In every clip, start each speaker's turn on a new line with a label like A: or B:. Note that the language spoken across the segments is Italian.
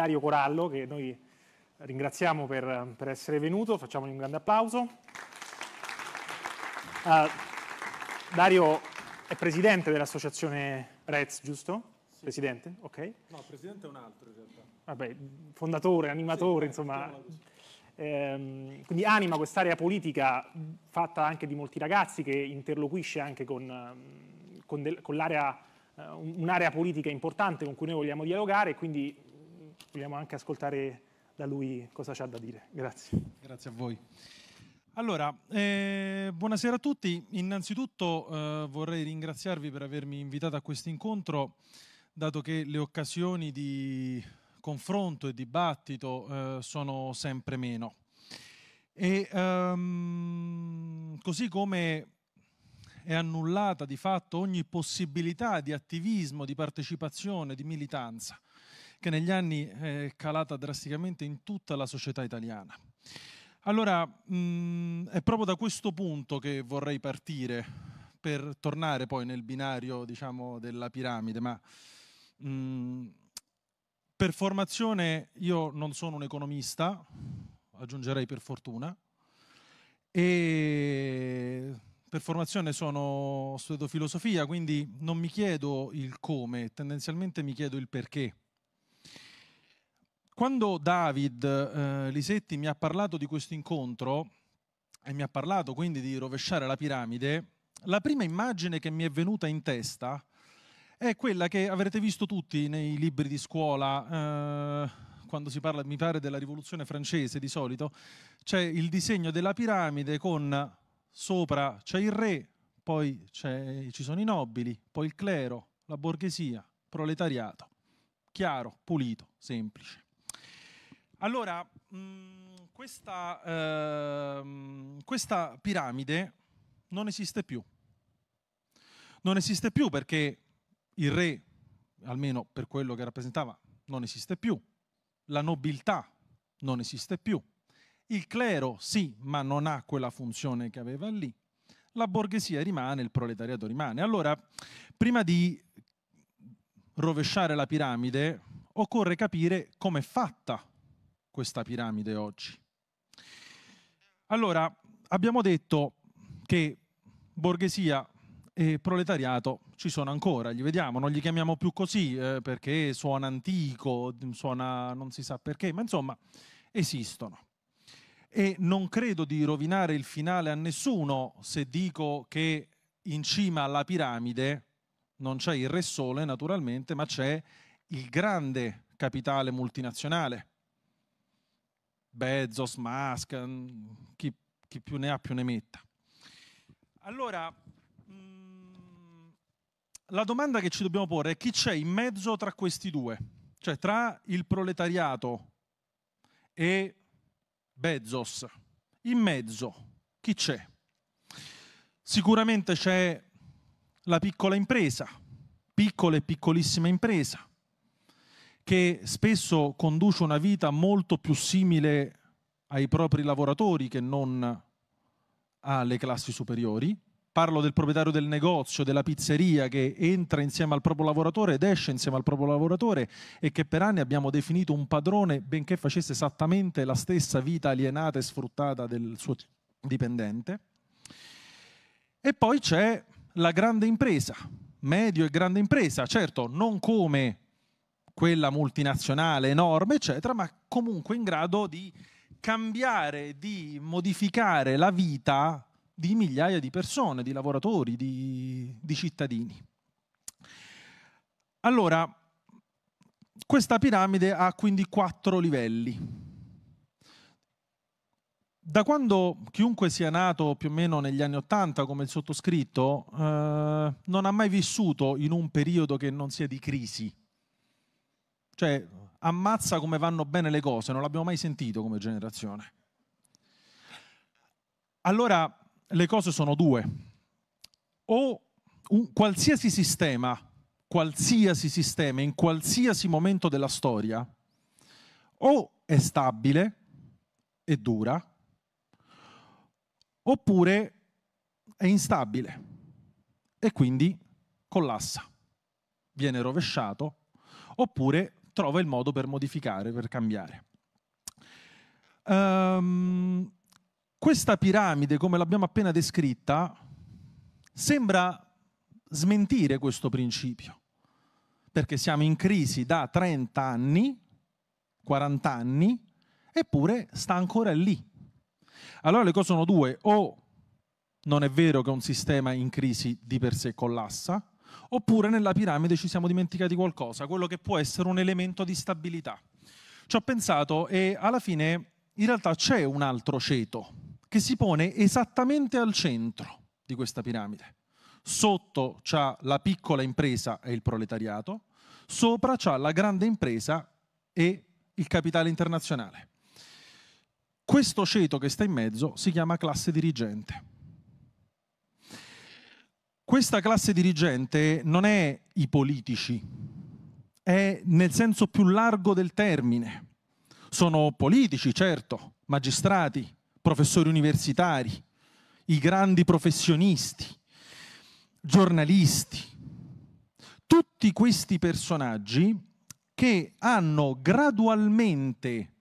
A: Dario Corallo, che noi ringraziamo per, per essere venuto, facciamogli un grande applauso. Uh, Dario è presidente dell'associazione Rez, giusto? Sì. Presidente? Ok.
B: No, presidente è un altro in realtà.
A: Vabbè, fondatore, animatore, sì, insomma. Ehm, quindi anima quest'area politica fatta anche di molti ragazzi che interloquisce anche con, con, con l'area, uh, un'area politica importante con cui noi vogliamo dialogare e quindi vogliamo anche ascoltare da lui cosa c'ha da dire. Grazie.
B: Grazie a voi. Allora, eh, buonasera a tutti. Innanzitutto eh, vorrei ringraziarvi per avermi invitato a questo incontro, dato che le occasioni di confronto e dibattito eh, sono sempre meno. E um, così come è annullata di fatto ogni possibilità di attivismo, di partecipazione, di militanza, che negli anni è calata drasticamente in tutta la società italiana. Allora, mh, mm, è proprio da questo punto che vorrei partire per tornare poi nel binario, diciamo, della piramide, ma mh, mm, per formazione io non sono un economista, aggiungerei per fortuna, e per formazione sono studiato filosofia, quindi non mi chiedo il come, tendenzialmente mi chiedo il perché. Quando David eh, Lisetti mi ha parlato di questo incontro e mi ha parlato quindi di rovesciare la piramide, la prima immagine che mi è venuta in testa è quella che avrete visto tutti nei libri di scuola, eh, quando si parla, mi pare, della rivoluzione francese di solito, c'è il disegno della piramide con sopra c'è il re, poi ci sono i nobili, poi il clero, la borghesia, proletariato. Chiaro, pulito, semplice. Allora, mh, mm, questa, eh, questa piramide non esiste più. Non esiste più perché il re, almeno per quello che rappresentava, non esiste più. La nobiltà non esiste più. Il clero sì, ma non ha quella funzione che aveva lì. La borghesia rimane, il proletariato rimane. Allora, prima di rovesciare la piramide, occorre capire come è fatta questa piramide oggi? Allora, abbiamo detto che borghesia e proletariato ci sono ancora, li vediamo, non li chiamiamo più così eh, perché suona antico, suona non si sa perché, ma insomma esistono. E non credo di rovinare il finale a nessuno se dico che in cima alla piramide non c'è il Re Sole naturalmente, ma c'è il grande capitale multinazionale Bezos, Musk, mm, chi, chi, più ne ha più ne metta. Allora, mm, la domanda che ci dobbiamo porre è chi c'è in mezzo tra questi due? Cioè tra il proletariato e Bezos. In mezzo chi c'è? Sicuramente c'è la piccola impresa, piccola e piccolissima impresa, che spesso conduce una vita molto più simile ai propri lavoratori che non alle classi superiori. Parlo del proprietario del negozio, della pizzeria che entra insieme al proprio lavoratore ed esce insieme al proprio lavoratore e che per anni abbiamo definito un padrone benché facesse esattamente la stessa vita alienata e sfruttata del suo dipendente. E poi c'è la grande impresa, medio e grande impresa, certo non come quella multinazionale enorme, eccetera, ma comunque in grado di cambiare, di modificare la vita di migliaia di persone, di lavoratori, di, di cittadini. Allora, questa piramide ha quindi quattro livelli. Da quando chiunque sia nato più o meno negli anni Ottanta, come il sottoscritto, eh, non ha mai vissuto in un periodo che non sia di crisi cioè, ammazza come vanno bene le cose, non l'abbiamo mai sentito come generazione. Allora, le cose sono due. O un qualsiasi sistema, qualsiasi sistema, in qualsiasi momento della storia, o è stabile e dura, oppure è instabile e quindi collassa, viene rovesciato, oppure trova il modo per modificare, per cambiare. Um, questa piramide, come l'abbiamo appena descritta, sembra smentire questo principio, perché siamo in crisi da 30 anni, 40 anni, eppure sta ancora lì. Allora le cose sono due, o non è vero che un sistema in crisi di per sé collassa, oppure nella piramide ci siamo dimenticati qualcosa, quello che può essere un elemento di stabilità. Ci ho pensato e alla fine in realtà c'è un altro ceto che si pone esattamente al centro di questa piramide. Sotto c'ha la piccola impresa e il proletariato, sopra c'ha la grande impresa e il capitale internazionale. Questo ceto che sta in mezzo si chiama classe dirigente. Questa classe dirigente non è i politici, è nel senso più largo del termine. Sono politici, certo, magistrati, professori universitari, i grandi professionisti, giornalisti, tutti questi personaggi che hanno gradualmente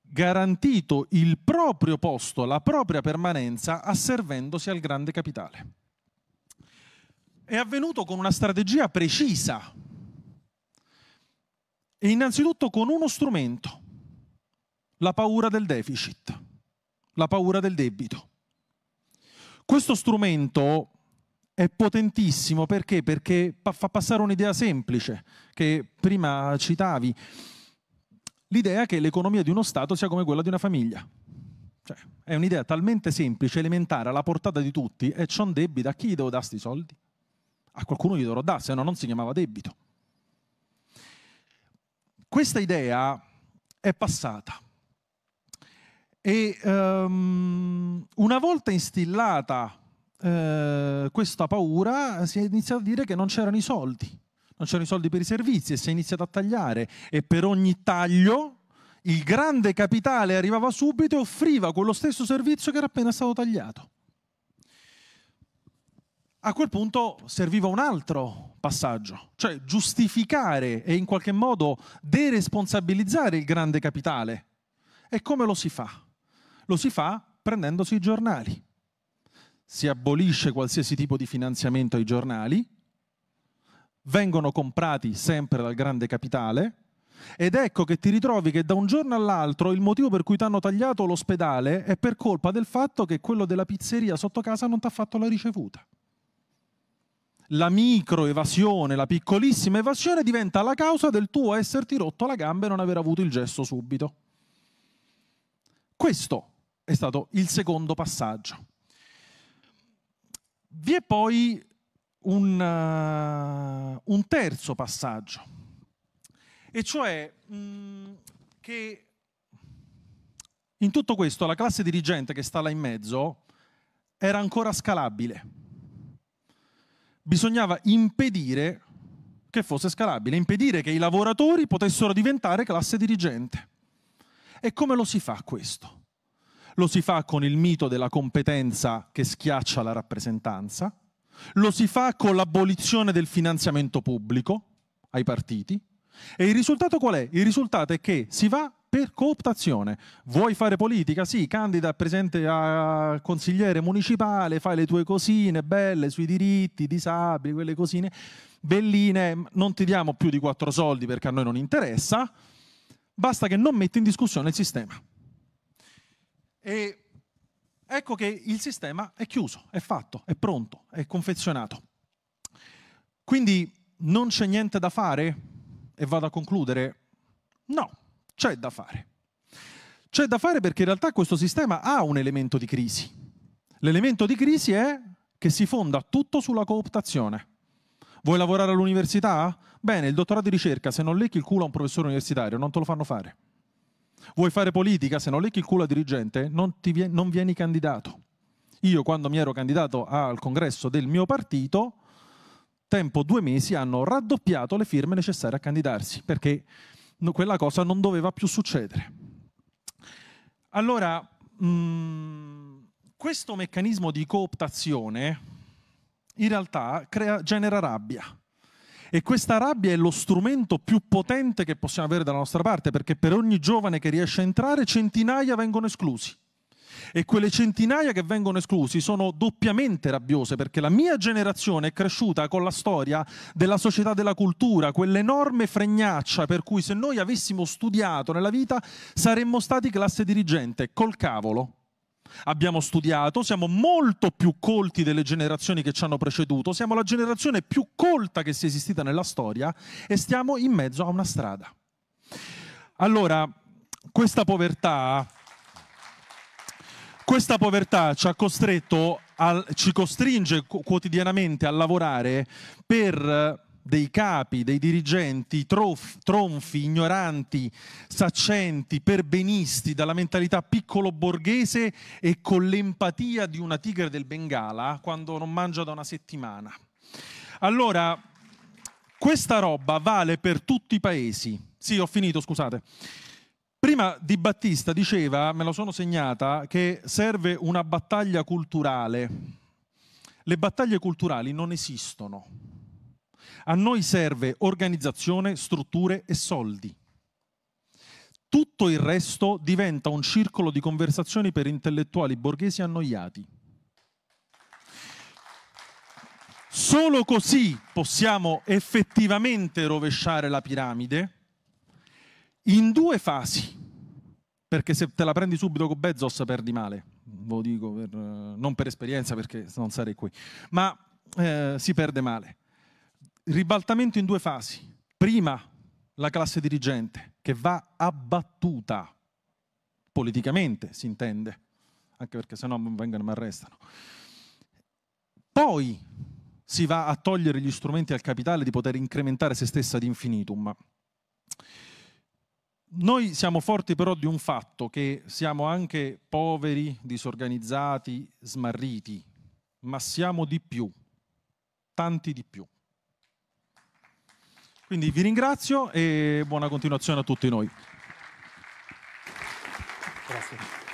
B: garantito il proprio posto, la propria permanenza, asservendosi al grande capitale. È avvenuto con una strategia precisa e innanzitutto con uno strumento, la paura del deficit, la paura del debito. Questo strumento è potentissimo perché? Perché fa passare un'idea semplice che prima citavi, l'idea che l'economia di uno Stato sia come quella di una famiglia. Cioè, è un'idea talmente semplice, elementare, alla portata di tutti, e c'ho un debito, a chi devo dare questi soldi? A qualcuno gli dovrò dare, se no non si chiamava debito. Questa idea è passata. E um, una volta instillata uh, questa paura, si è iniziato a dire che non c'erano i soldi non c'erano i soldi per i servizi e si è iniziato a tagliare e per ogni taglio il grande capitale arrivava subito e offriva quello stesso servizio che era appena stato tagliato. A quel punto serviva un altro passaggio, cioè giustificare e in qualche modo deresponsabilizzare il grande capitale. E come lo si fa? Lo si fa prendendosi i giornali. Si abolisce qualsiasi tipo di finanziamento ai giornali, vengono comprati sempre dal grande capitale ed ecco che ti ritrovi che da un giorno all'altro il motivo per cui ti hanno tagliato l'ospedale è per colpa del fatto che quello della pizzeria sotto casa non ti ha fatto la ricevuta. La micro evasione, la piccolissima evasione diventa la causa del tuo esserti rotto la gamba e non aver avuto il gesto subito. Questo è stato il secondo passaggio. Vi è poi un, uh, un terzo passaggio, e cioè mh, mm, che in tutto questo la classe dirigente che sta là in mezzo era ancora scalabile. Bisognava impedire che fosse scalabile, impedire che i lavoratori potessero diventare classe dirigente. E come lo si fa questo? Lo si fa con il mito della competenza che schiaccia la rappresentanza, lo si fa con l'abolizione del finanziamento pubblico ai partiti. E il risultato qual è? Il risultato è che si va per cooptazione. Vuoi fare politica? Sì, candida presente a consigliere municipale, fai le tue cosine belle sui diritti, disabili, quelle cosine belline, non ti diamo più di quattro soldi perché a noi non interessa, basta che non metti in discussione il sistema. E ecco che il sistema è chiuso, è fatto, è pronto, è confezionato. Quindi non c'è niente da fare? E vado a concludere? No, c'è da fare. C'è da fare perché in realtà questo sistema ha un elemento di crisi. L'elemento di crisi è che si fonda tutto sulla cooptazione. Vuoi lavorare all'università? Bene, il dottorato di ricerca, se non lecchi il culo a un professore universitario, non te lo fanno fare. Vuoi fare politica? Se non lecchi il culo a dirigente, non, vieni, non vieni candidato. Io, quando mi ero candidato al congresso del mio partito, tempo due mesi hanno raddoppiato le firme necessarie a candidarsi, perché quella cosa non doveva più succedere. Allora, mh, mm, questo meccanismo di cooptazione in realtà crea, genera rabbia. E questa rabbia è lo strumento più potente che possiamo avere dalla nostra parte, perché per ogni giovane che riesce a entrare centinaia vengono esclusi e quelle centinaia che vengono esclusi sono doppiamente rabbiose perché la mia generazione è cresciuta con la storia della società della cultura, quell'enorme fregnaccia per cui se noi avessimo studiato nella vita saremmo stati classe dirigente, col cavolo. Abbiamo studiato, siamo molto più colti delle generazioni che ci hanno preceduto, siamo la generazione più colta che sia esistita nella storia e stiamo in mezzo a una strada. Allora, questa povertà questa povertà ci ha costretto, a, ci costringe quotidianamente a lavorare per eh, dei capi, dei dirigenti trof, tronfi, ignoranti, saccenti, perbenisti, dalla mentalità piccolo borghese e con l'empatia di una tigre del Bengala quando non mangia da una settimana. Allora, questa roba vale per tutti i paesi. Sì, ho finito, scusate. Prima Di Battista diceva, me lo sono segnata, che serve una battaglia culturale. Le battaglie culturali non esistono. A noi serve organizzazione, strutture e soldi. Tutto il resto diventa un circolo di conversazioni per intellettuali borghesi annoiati. Solo così possiamo effettivamente rovesciare la piramide in due fasi, perché se te la prendi subito con Bezos perdi male, lo dico per, non per esperienza perché non sarei qui, ma eh, si perde male. Ribaltamento in due fasi. Prima la classe dirigente che va abbattuta politicamente, si intende, anche perché se no vengono e mi arrestano. Poi si va a togliere gli strumenti al capitale di poter incrementare se stessa ad infinitum. Noi siamo forti però di un fatto, che siamo anche poveri, disorganizzati, smarriti, ma siamo di più, tanti di più. Quindi vi ringrazio e buona continuazione a tutti noi. Grazie.